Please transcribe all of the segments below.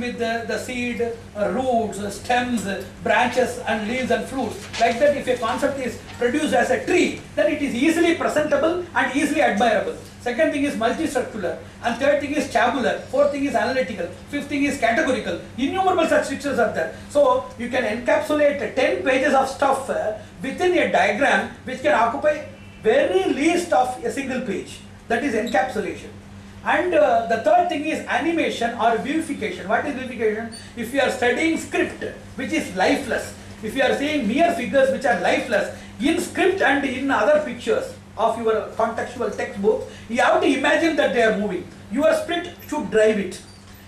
with the, the seed, uh, roots, uh, stems, uh, branches and leaves and fruits. Like that if a concept is produced as a tree, then it is easily presentable and easily admirable. Second thing is multistructural and third thing is tabular, fourth thing is analytical, fifth thing is categorical. Innumerable such structures are there. So you can encapsulate 10 pages of stuff uh, within a diagram which can occupy very least of a single page. That is encapsulation. And uh, the third thing is animation or vivification. What is vivification? If you are studying script which is lifeless, if you are seeing mere figures which are lifeless in script and in other pictures of your contextual textbooks, you have to imagine that they are moving. Your script should drive it.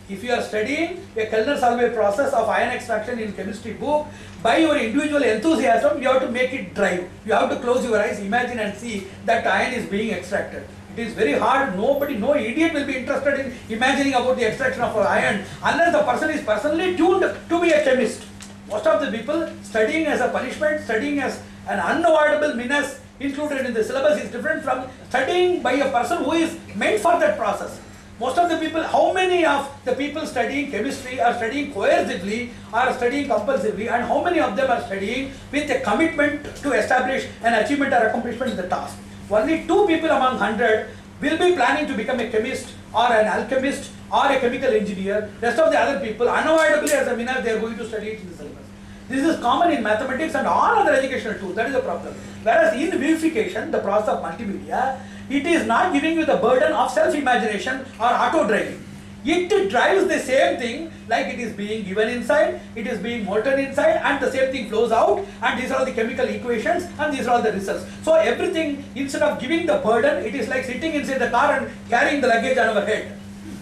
If you are studying a Kellner-Solvay process of ion extraction in chemistry book, by your individual enthusiasm, you have to make it drive. You have to close your eyes, imagine and see that ion is being extracted. It is very hard. Nobody, no idiot will be interested in imagining about the extraction of iron unless the person is personally tuned to be a chemist. Most of the people studying as a punishment, studying as an unavoidable menace included in the syllabus is different from studying by a person who is meant for that process. Most of the people, how many of the people studying chemistry are studying coercively are studying compulsively and how many of them are studying with a commitment to establish an achievement or accomplishment in the task? Only two people among 100 will be planning to become a chemist or an alchemist or a chemical engineer. Rest of the other people, unavoidably as a means, they are going to study it in the syllabus. This is common in mathematics and all other educational tools. That is the problem. Whereas in vivification, the process of multimedia, it is not giving you the burden of self-imagination or auto-driving. It drives the same thing like it is being given inside, it is being molten inside and the same thing flows out and these are all the chemical equations and these are all the results. So everything instead of giving the burden, it is like sitting inside the car and carrying the luggage on our head.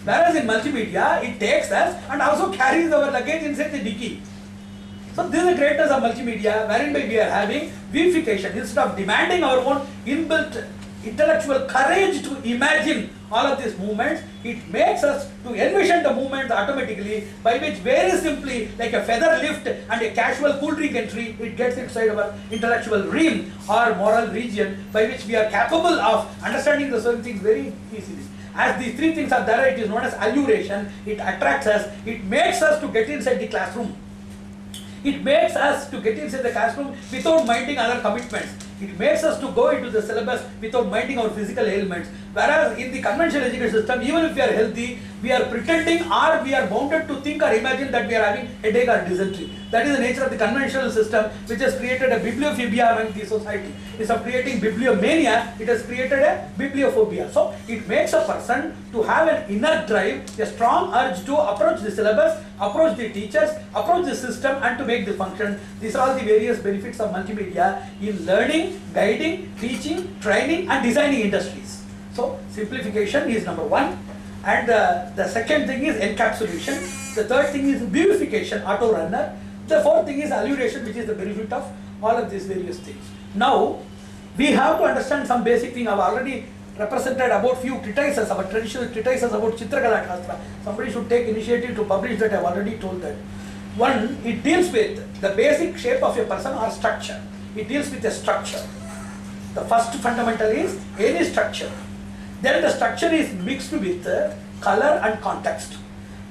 Whereas in multimedia, it takes us and also carries our luggage inside the dicky. So this is the greatness of multimedia wherein we are having vivification instead of demanding our own inbuilt intellectual courage to imagine all of these movements, it makes us to envision the movements automatically by which very simply like a feather lift and a casual cool drink entry, it gets inside our intellectual realm or moral region by which we are capable of understanding the certain things very easily. As these three things are there, it is known as alluration, it attracts us, it makes us to get inside the classroom. It makes us to get inside the classroom without minding other commitments. It makes us to go into the syllabus without minding our physical ailments. Whereas in the conventional education system, even if we are healthy, we are pretending or we are bounded to think or imagine that we are having headache or dysentery. That is the nature of the conventional system which has created a bibliophobia among the society. Instead of creating bibliomania, it has created a bibliophobia. So it makes a person to have an inner drive, a strong urge to approach the syllabus, approach the teachers, approach the system and to make the function. These are all the various benefits of multimedia in learning, guiding, teaching, training and designing industries. So simplification is number one. And uh, the second thing is encapsulation. The third thing is vivification, auto runner. The fourth thing is alluration, which is the benefit of all of these various things. Now, we have to understand some basic thing. I've already represented about few treatises, about traditional treatises about Chitrakala Shastra. Somebody should take initiative to publish that. I've already told that. One, it deals with the basic shape of a person or structure. It deals with a structure. The first fundamental is any structure. Then the structure is mixed with uh, color and context.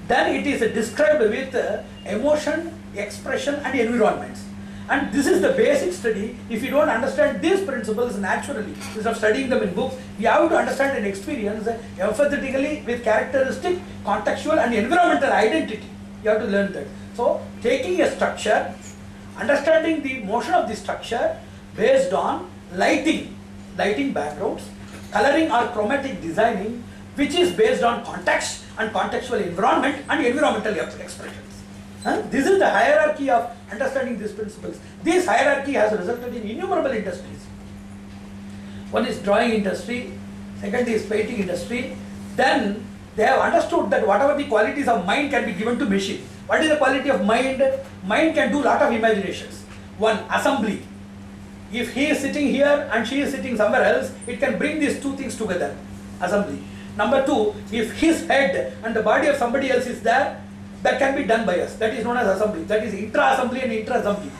Then it is described with uh, emotion, expression and environments. And this is the basic study. If you don't understand these principles naturally, instead of studying them in books, you have to understand and experience uh, emphatically with characteristic, contextual and environmental identity. You have to learn that. So, taking a structure, understanding the motion of the structure based on lighting, lighting backgrounds, coloring or chromatic designing, which is based on context and contextual environment and environmental expressions. This is the hierarchy of understanding these principles. This hierarchy has resulted in innumerable industries. One is drawing industry, second is painting industry. Then they have understood that whatever the qualities of mind can be given to machine. What is the quality of mind? Mind can do lot of imaginations. One, assembly. If he is sitting here and she is sitting somewhere else, it can bring these two things together. Assembly. Number two, if his head and the body of somebody else is there, that can be done by us. That is known as assembly. That is intra-assembly and intra-assembly.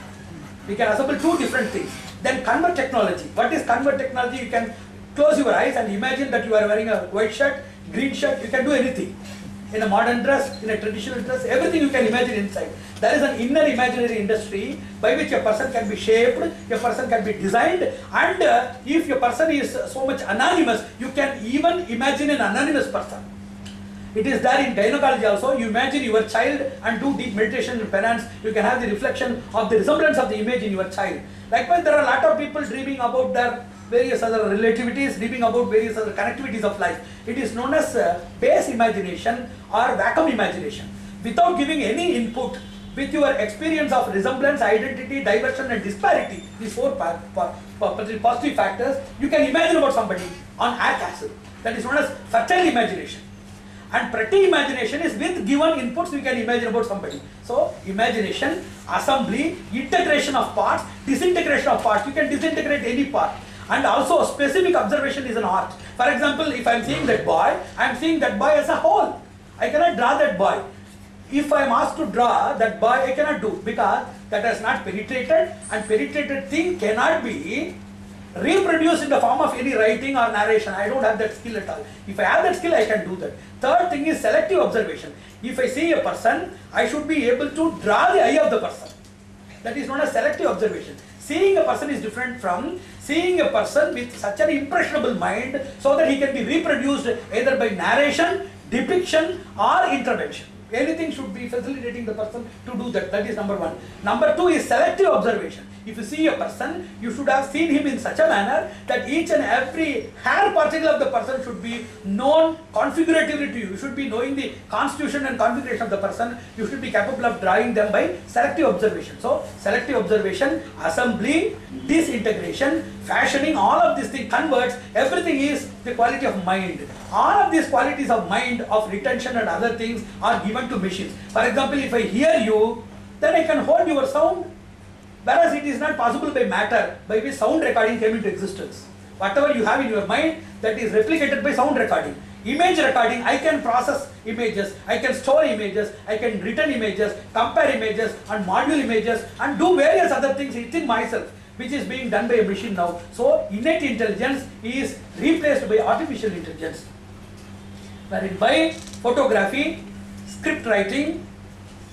We can assemble two different things. Then convert technology. What is convert technology? You can close your eyes and imagine that you are wearing a white shirt, green shirt, you can do anything. In a modern dress, in a traditional dress, everything you can imagine inside. There is an inner imaginary industry by which a person can be shaped, a person can be designed, and uh, if a person is so much anonymous, you can even imagine an anonymous person. It is there in gynecology also. You imagine your child and do deep meditation and penance. You can have the reflection of the resemblance of the image in your child. Likewise, there are a lot of people dreaming about their various other relativities, dreaming about various other connectivities of life. It is known as uh, base imagination or vacuum imagination. Without giving any input, with your experience of resemblance, identity, diversion and disparity, these four positive factors, you can imagine about somebody on castle. That is known as fertile imagination. And pretty imagination is with given inputs you can imagine about somebody. So imagination, assembly, integration of parts, disintegration of parts. You can disintegrate any part. And also specific observation is an art. For example, if I am seeing that boy, I am seeing that boy as a whole. I cannot draw that boy. If I am asked to draw that boy, I cannot do because that has not penetrated and penetrated thing cannot be reproduced in the form of any writing or narration. I don't have that skill at all. If I have that skill, I can do that. Third thing is selective observation. If I see a person, I should be able to draw the eye of the person. That is known as selective observation. Seeing a person is different from seeing a person with such an impressionable mind so that he can be reproduced either by narration, depiction or intervention. Anything should be facilitating the person to do that. That is number one. Number two is selective observation. If you see a person, you should have seen him in such a manner that each and every hair particle of the person should be known configuratively to you. You should be knowing the constitution and configuration of the person. You should be capable of drawing them by selective observation. So, selective observation, assembly, disintegration, fashioning, all of these things converts, everything is the quality of mind. All of these qualities of mind, of retention and other things are given to machines. For example, if I hear you, then I can hold your sound. Whereas it is not possible by matter by which sound recording came into existence. Whatever you have in your mind, that is replicated by sound recording. Image recording, I can process images, I can store images, I can return images, compare images and module images and do various other things within myself which is being done by a machine now. So innate intelligence is replaced by artificial intelligence. Wherein by photography, script writing,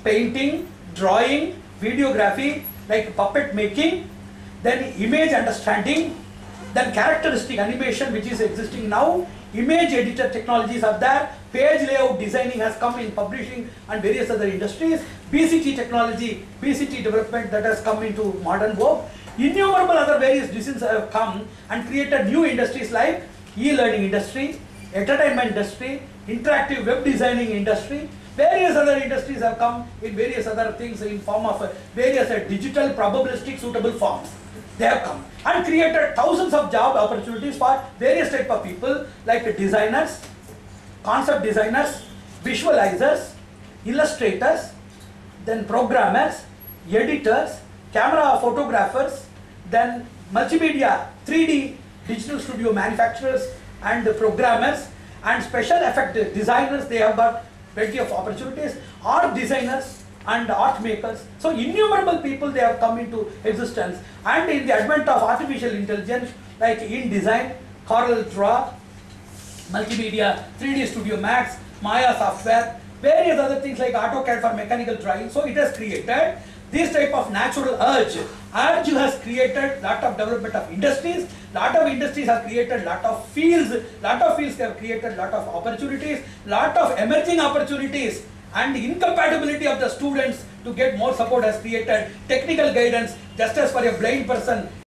painting, drawing, videography, like puppet making, then image understanding, then characteristic animation which is existing now, image editor technologies are there, page layout designing has come in publishing and various other industries, BCT technology, BCT development that has come into modern vogue, innumerable other various disciplines have come and created new industries like e-learning industry, entertainment industry, interactive web designing industry, various other industries have come in various other things in form of uh, various uh, digital probabilistic suitable forms. They have come and created thousands of job opportunities for various type of people like designers, concept designers, visualizers, illustrators, then programmers, editors, camera photographers, then multimedia 3D digital studio manufacturers and the programmers and special effect designers they have got plenty of opportunities art designers and art makers. So innumerable people they have come into existence. And in the advent of artificial intelligence like InDesign Corel Draw multimedia 3d studio max maya software various other things like AutoCAD for mechanical drawing. So it has created this type of natural urge urge has created lot of development of industries. Lot of industries have created lot of fields. Lot of fields have created lot of opportunities. Lot of emerging opportunities and the incompatibility of the students to get more support has created technical guidance just as for a blind person